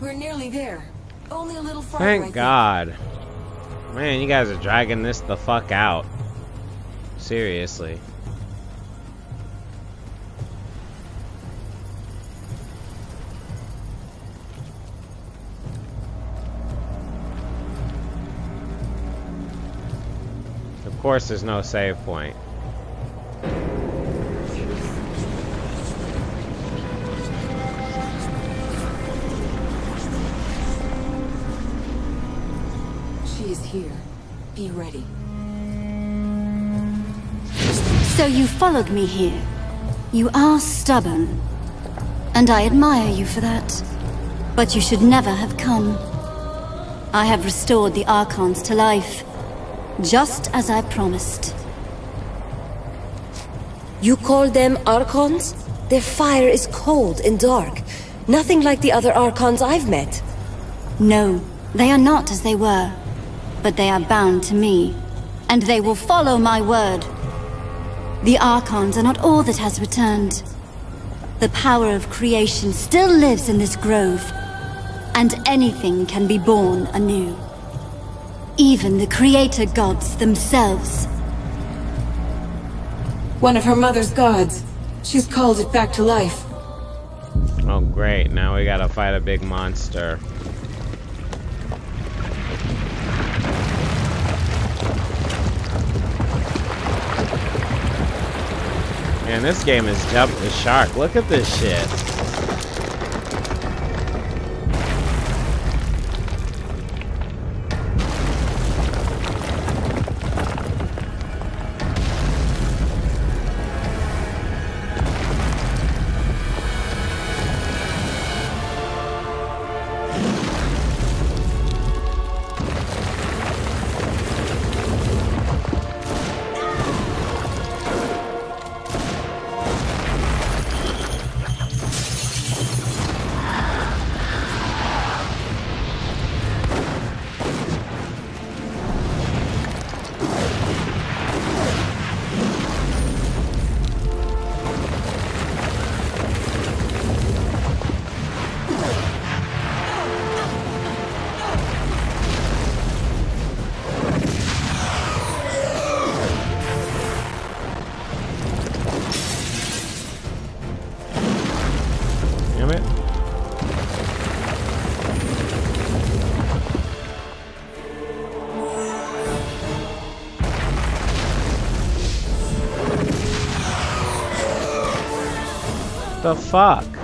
We're nearly there. Only a little farther. Thank God. Man, you guys are dragging this the fuck out. Seriously. Of course, there's no save point. Followed me here. You are stubborn. And I admire you for that. But you should never have come. I have restored the Archons to life. Just as I promised. You call them Archons? Their fire is cold and dark. Nothing like the other Archons I've met. No, they are not as they were. But they are bound to me. And they will follow my word. The Archons are not all that has returned. The power of creation still lives in this grove. And anything can be born anew. Even the creator gods themselves. One of her mother's gods. She's called it back to life. Oh, great. Now we gotta fight a big monster. Man, this game is jumping the shark. Look at this shit. Fuck?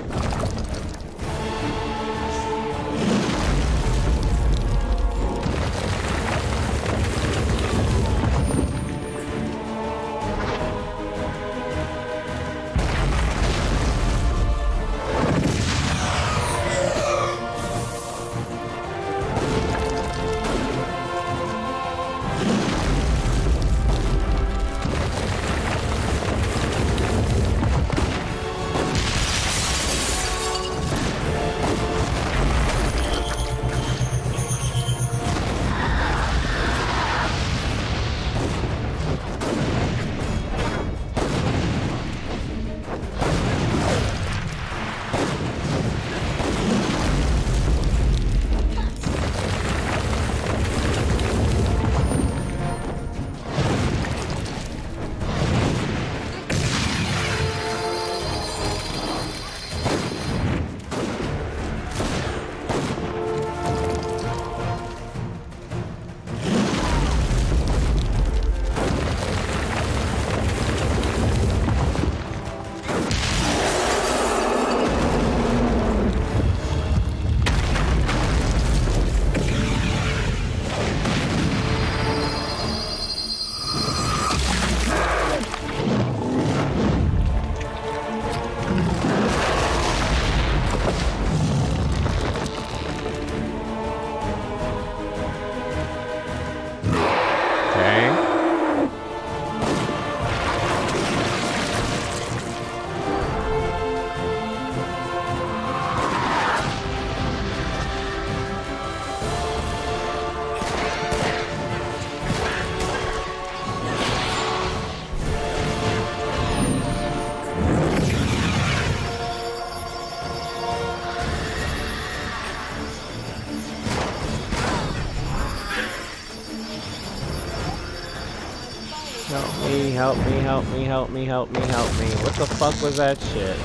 Me, help me, help me, help me, help me. What the fuck was that shit?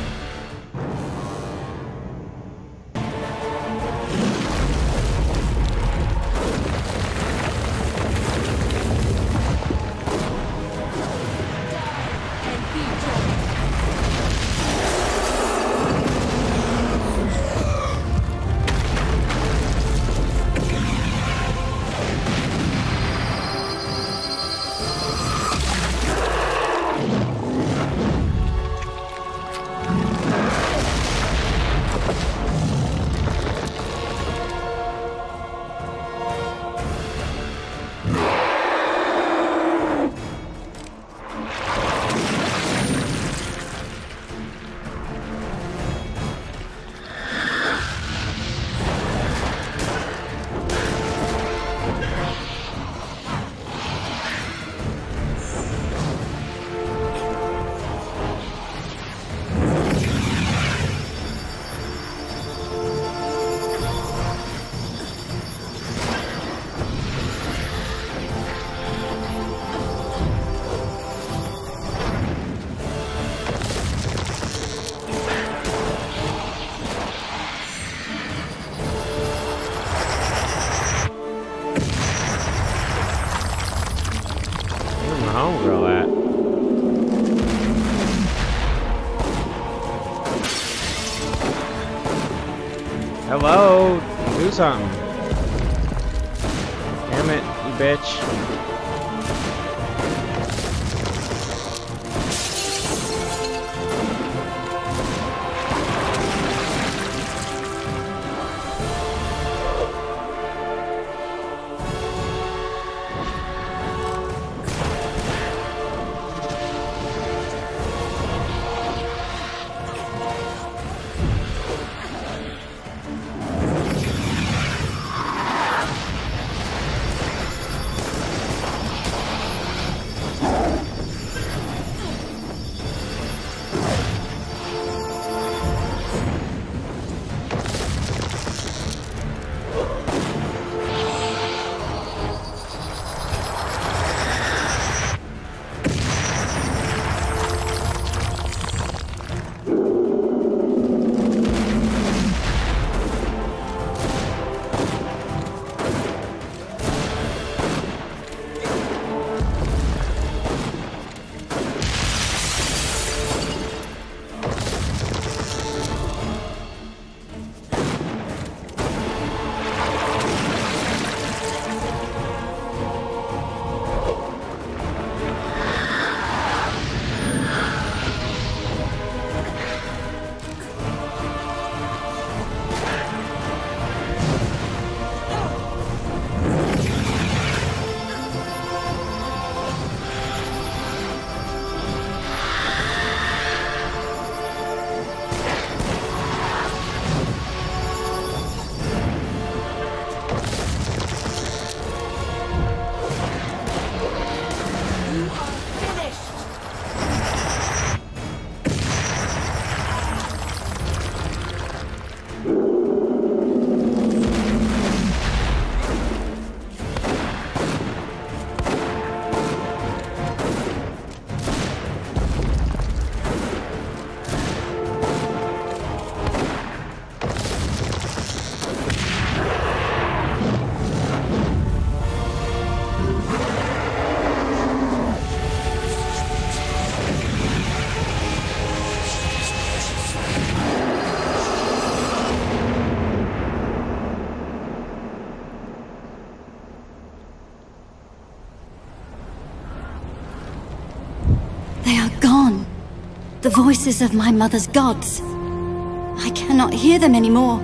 The voices of my mother's gods. I cannot hear them anymore.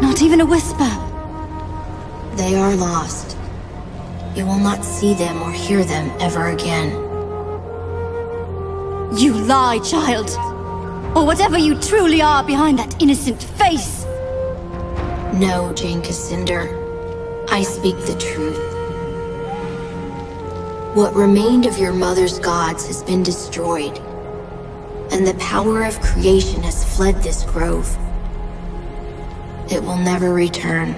Not even a whisper. They are lost. You will not see them or hear them ever again. You lie, child. Or whatever you truly are behind that innocent face. No, Jeyne Kassynder. I speak the truth. What remained of your mother's gods has been destroyed, and the power of creation has fled this grove. It will never return.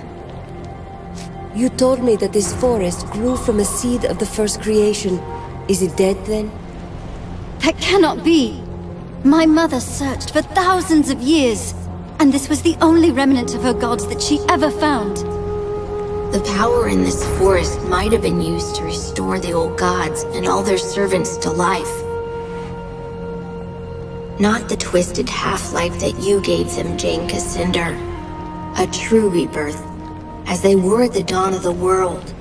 You told me that this forest grew from a seed of the first creation. Is it dead then? That cannot be. My mother searched for thousands of years, and this was the only remnant of her gods that she ever found. The power in this forest might have been used to restore the old gods and all their servants to life. Not the twisted half-life that you gave them, Jeyne Kassynder. A true rebirth, as they were at the dawn of the world.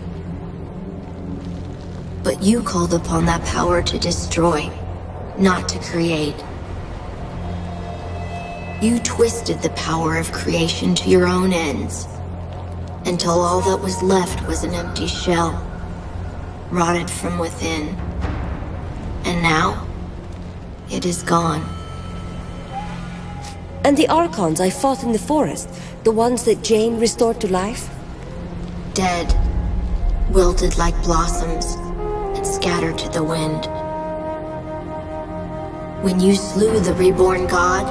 But you called upon that power to destroy, not to create. You twisted the power of creation to your own ends, until all that was left was an empty shell, rotted from within. And now, it is gone. And the Archons I fought in the forest, the ones that Jeyne restored to life? Dead, wilted like blossoms, and scattered to the wind. When you slew the reborn god,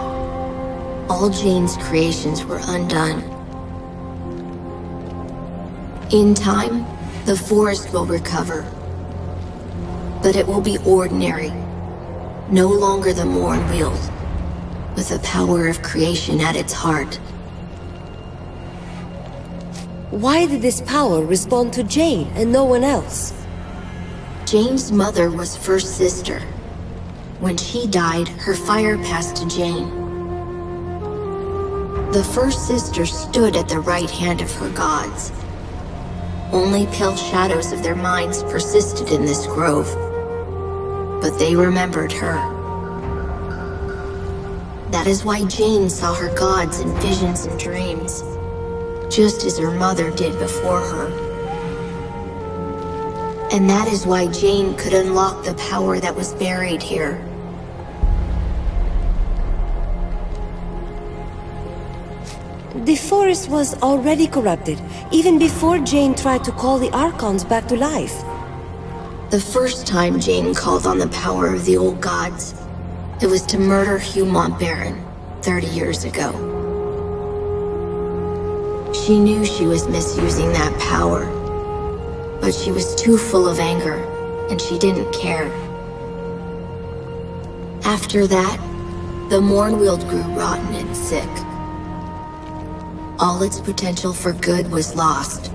all Jeyne's creations were undone. In time, the forest will recover. But it will be ordinary, no longer the Mournweald with the power of creation at its heart. Why did this power respond to Jeyne and no one else? Jeyne's mother was first sister. When she died, her fire passed to Jeyne. The first sister stood at the right hand of her gods. Only pale shadows of their minds persisted in this grove. But they remembered her. That is why Jeyne saw her gods in visions and dreams, just as her mother did before her. And that is why Jeyne could unlock the power that was buried here. The forest was already corrupted, even before Jeyne tried to call the Archons back to life. The first time Jeyne called on the power of the old gods, it was to murder Hugh Montbarron 30 years ago. She knew she was misusing that power, but she was too full of anger, and she didn't care. After that, the Mournweald grew rotten and sick. All its potential for good was lost.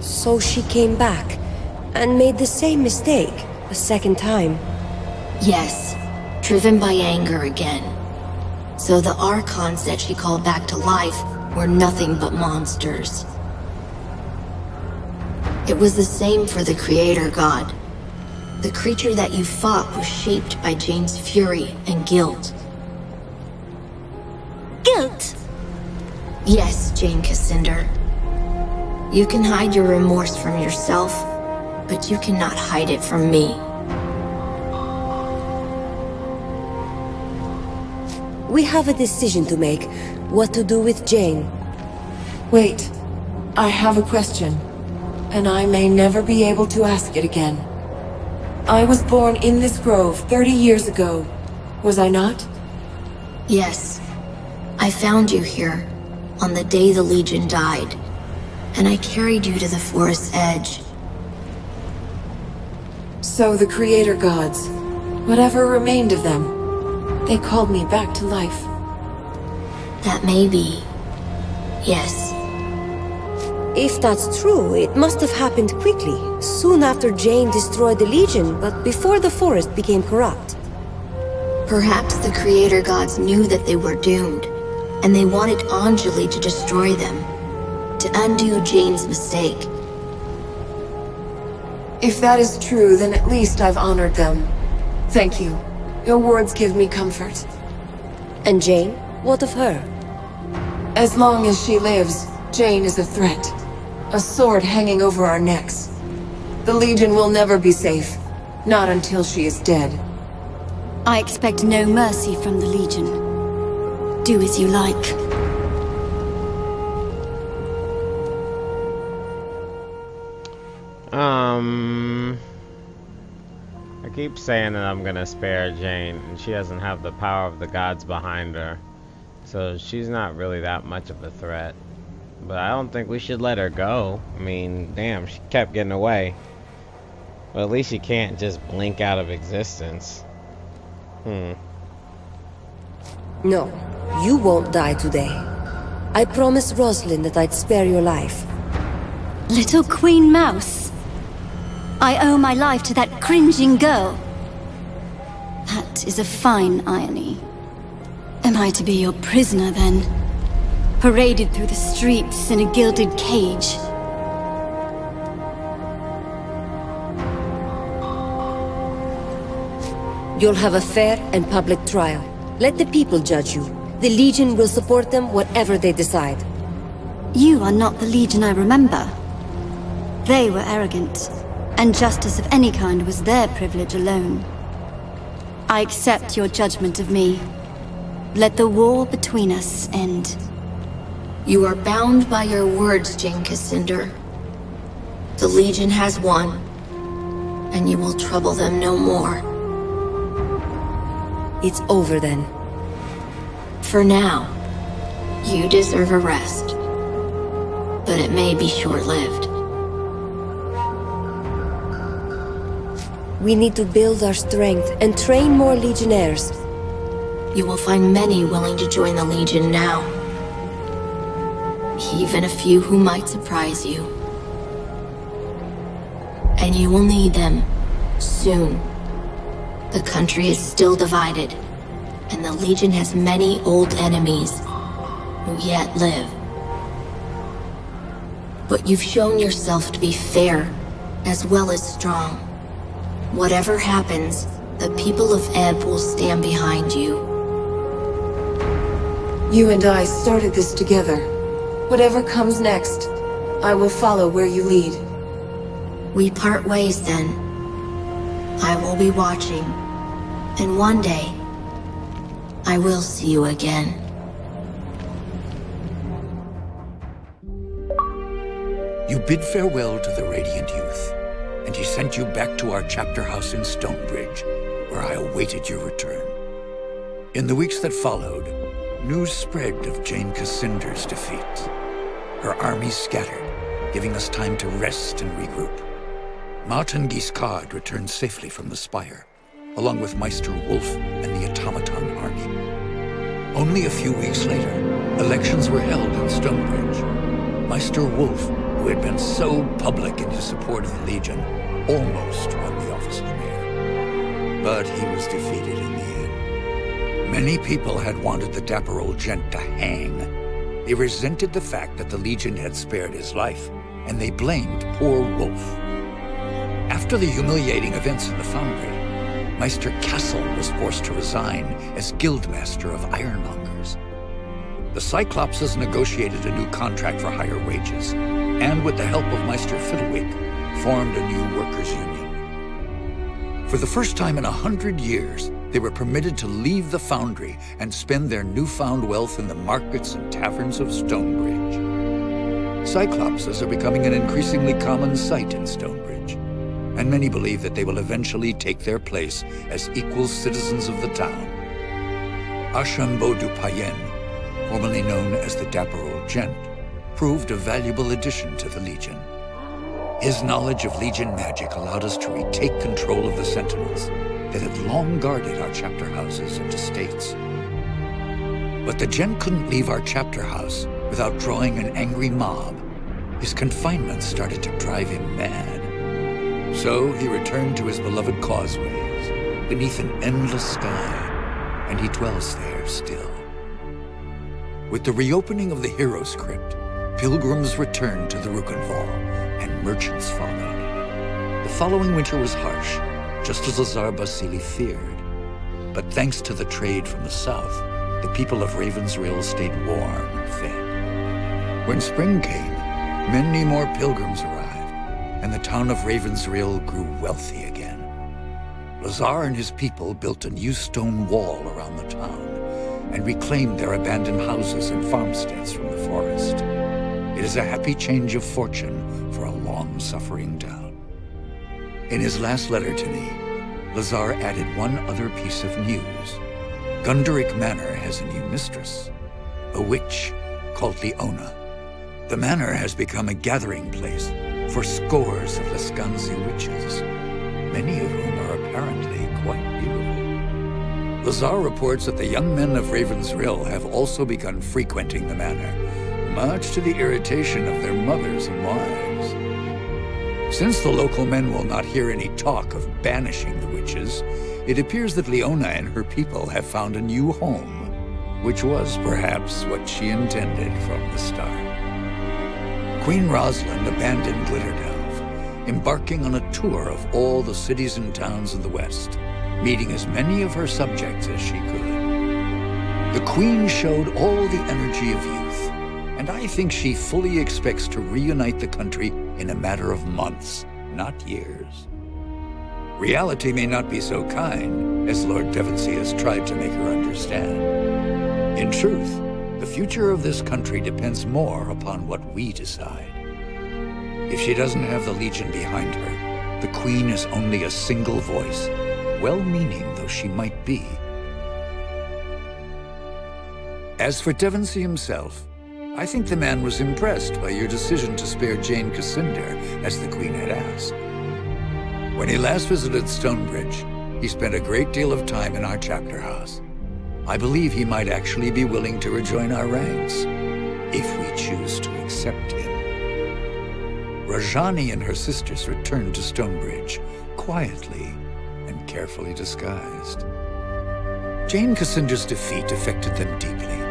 So she came back, and made the same mistake, a second time. Yes, driven by anger again. So the Archons that she called back to life were nothing but monsters. It was the same for the Creator God. The creature that you fought was shaped by Jeyne's fury and guilt. Guilt! Yes, Jeyne Kassynder. You can hide your remorse from yourself, but you cannot hide it from me. We have a decision to make. What to do with Jeyne. Wait. I have a question. And I may never be able to ask it again. I was born in this grove 30 years ago. Was I not? Yes. I found you here, on the day the Legion died. And I carried you to the forest's edge. So the Creator Gods, whatever remained of them, they called me back to life. That may be. Yes. If that's true, it must have happened quickly, soon after Jeyne destroyed the Legion, but before the forest became corrupt. Perhaps the Creator Gods knew that they were doomed, and they wanted Anjali to destroy them, to undo Jeyne's mistake. If that is true, then at least I've honored them. Thank you. Your words give me comfort. And Jeyne? What of her? As long as she lives, Jeyne is a threat. A sword hanging over our necks. The Legion will never be safe. Not until she is dead. I expect no mercy from the Legion. Do as you like. Um... I keep saying that I'm gonna spare Jeyne, and she doesn't have the power of the gods behind her. So she's not really that much of a threat. But I don't think we should let her go. I mean, damn, she kept getting away. Well, at least she can't just blink out of existence. Hmm. No, you won't die today. I promised Roslyn that I'd spare your life. Little Queen Mouse. I owe my life to that cringing girl. That is a fine irony. Am I to be your prisoner, then? Paraded through the streets in a gilded cage. You'll have a fair and public trial. Let the people judge you. The Legion will support them whatever they decide. You are not the Legion I remember. They were arrogant, and justice of any kind was their privilege alone. I accept your judgment of me. Let the war between us end. You are bound by your words, Jeyne Kassynder. The Legion has won, and you will trouble them no more. It's over then. For now, you deserve a rest. But it may be short-lived. We need to build our strength and train more Legionnaires. You will find many willing to join the Legion now. Even a few who might surprise you. And you will need them, soon. The country is still divided, and the Legion has many old enemies who yet live. But you've shown yourself to be fair, as well as strong. Whatever happens, the people of Ebb will stand behind you. You and I started this together. Whatever comes next, I will follow where you lead. We part ways then. I will be watching. And one day, I will see you again. You bid farewell to the Radiant Youth, and he sent you back to our chapter house in Stonebridge, where I awaited your return. In the weeks that followed, news spread of Jeyne Kassynder's defeat. Her army scattered, giving us time to rest and regroup. Martin Guiscard returned safely from the Spire, along with Meister Wolf and the Automaton army. Only a few weeks later, elections were held in Stonebridge. Meister Wolf who had been so public in his support of the Legion, almost won the office of mayor. But he was defeated in the end. Many people had wanted the dapper old gent to hang. They resented the fact that the Legion had spared his life, and they blamed poor Wolf. After the humiliating events in the Foundry, Meister Castle was forced to resign as Guildmaster of Ironmongers. The Cyclopses negotiated a new contract for higher wages, and with the help of Meister Fiddlewick, formed a new workers' union. For the first time in a hundred years, they were permitted to leave the foundry and spend their newfound wealth in the markets and taverns of Stonebridge. Cyclopses are becoming an increasingly common sight in Stonebridge, and many believe that they will eventually take their place as equal citizens of the town. Archambault du Payen, formerly known as the Dapper Old Gent, proved a valuable addition to the Legion. His knowledge of Legion magic allowed us to retake control of the Sentinels that had long guarded our chapter houses and estates. But the Gen couldn't leave our chapter house without drawing an angry mob. His confinement started to drive him mad. So he returned to his beloved causeways, beneath an endless sky, and he dwells there still. With the reopening of the Heroes Crypt, Pilgrims returned to the Rukkenvahl, and merchants followed. The following winter was harsh, just as Lazar Basili feared. But thanks to the trade from the south, the people of Raven's Rill stayed warm and fed. When spring came, many more pilgrims arrived, and the town of Raven's Rill grew wealthy again. Lazar and his people built a new stone wall around the town, and reclaimed their abandoned houses and farmsteads from the forest. It is a happy change of fortune for a long-suffering town. In his last letter to me, Lazar added one other piece of news. Gunderic Manor has a new mistress, a witch called Leona. The manor has become a gathering place for scores of Lescanzi witches. many of whom are apparently quite beautiful. Lazar reports that the young men of Raven's Rill have also begun frequenting the manor, much to the irritation of their mothers and wives. Since the local men will not hear any talk of banishing the witches, it appears that Leona and her people have found a new home, which was perhaps what she intended from the start. Queen Roslyn abandoned Glitterdelve, embarking on a tour of all the cities and towns of the West, meeting as many of her subjects as she could. The Queen showed all the energy of youth, and I think she fully expects to reunite the country in a matter of months, not years. Reality may not be so kind as Lord Devonsey has tried to make her understand. In truth, the future of this country depends more upon what we decide. If she doesn't have the Legion behind her, the Queen is only a single voice, well-meaning though she might be. As for Devonsey himself, I think the man was impressed by your decision to spare Jeyne Kassynder, as the Queen had asked. When he last visited Stonebridge, he spent a great deal of time in our chapter house. I believe he might actually be willing to rejoin our ranks, if we choose to accept him. Rajani and her sisters returned to Stonebridge, quietly and carefully disguised. Jeyne Kassynder's defeat affected them deeply,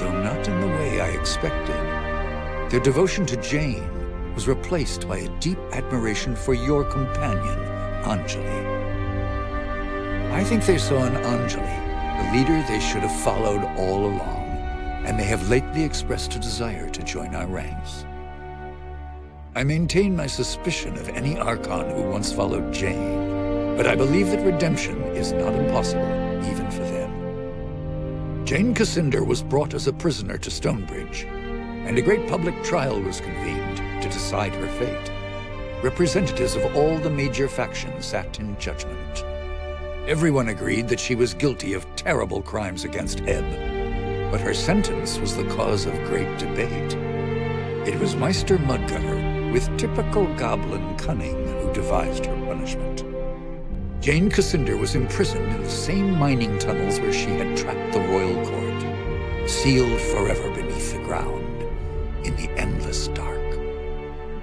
though not in the way I expected. Their devotion to Jeyne was replaced by a deep admiration for your companion, Anjali. I think they saw in Anjali the leader they should have followed all along, and they have lately expressed a desire to join our ranks. I maintain my suspicion of any Archon who once followed Jeyne, but I believe that redemption is not impossible, even for them. Jeyne Kassynder was brought as a prisoner to Stonebridge, and a great public trial was convened to decide her fate. Representatives of all the major factions sat in judgment. Everyone agreed that she was guilty of terrible crimes against Ebb, but her sentence was the cause of great debate. It was Meister Mudgutter, with typical goblin cunning, who devised her punishment. Jeyne Kassynder was imprisoned in the same mining tunnels where she had trapped the royal court, sealed forever beneath the ground, in the endless dark.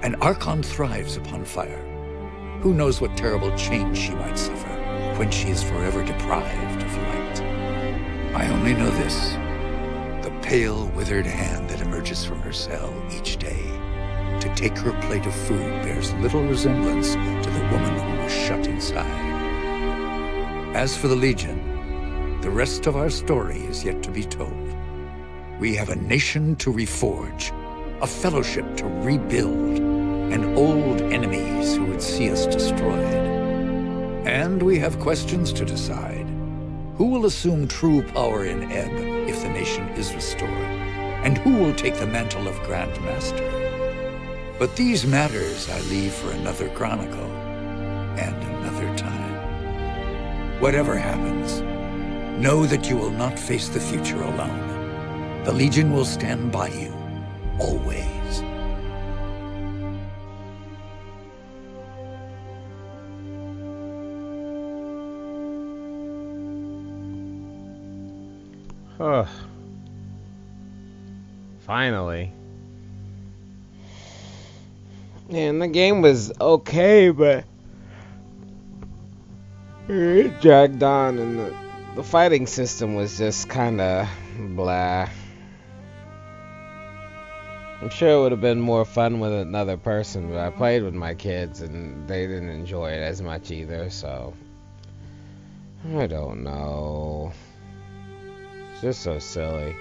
An Archon thrives upon fire. Who knows what terrible change she might suffer? when she is forever deprived of light. I only know this. The pale, withered hand that emerges from her cell each day to take her plate of food bears little resemblance to the woman who was shut inside. As for the Legion, the rest of our story is yet to be told. We have a nation to reforge, a fellowship to rebuild, and old enemies who would see us destroyed. And we have questions to decide. Who will assume true power in Ebb if the nation is restored? And who will take the mantle of Grand Master? But these matters I leave for another chronicle and another time. Whatever happens, know that you will not face the future alone. The Legion will stand by you, always. Ugh. Finally. And the game was okay, but it dragged on, and the, the fighting system was just kind of blah. I'm sure it would have been more fun with another person, but I played with my kids and they didn't enjoy it as much either, so I don't know. It's just so silly.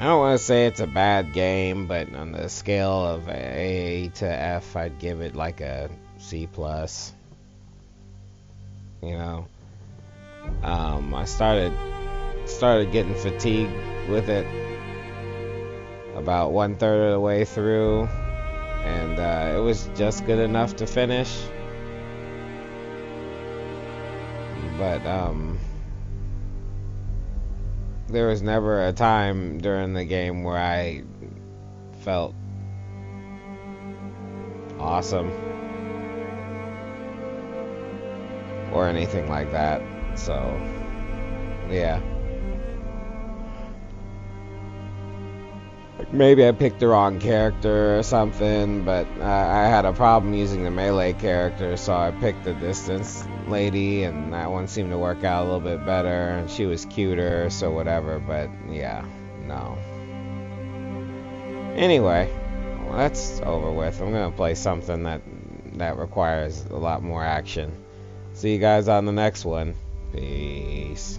I don't want to say it's a bad game, but on the scale of A to F, I'd give it like a C plus. You know, um, I started started getting fatigued with it about one third of the way through, and uh, it was just good enough to finish. but um, there was never a time during the game where I felt awesome or anything like that. So, yeah. maybe I picked the wrong character or something, but I, I had a problem using the melee character, so I picked the distance lady, and that one seemed to work out a little bit better, and she was cuter, so whatever, but yeah, no. Anyway, well, that's over with. I'm gonna play something that that requires a lot more action. See you guys on the next one. Peace.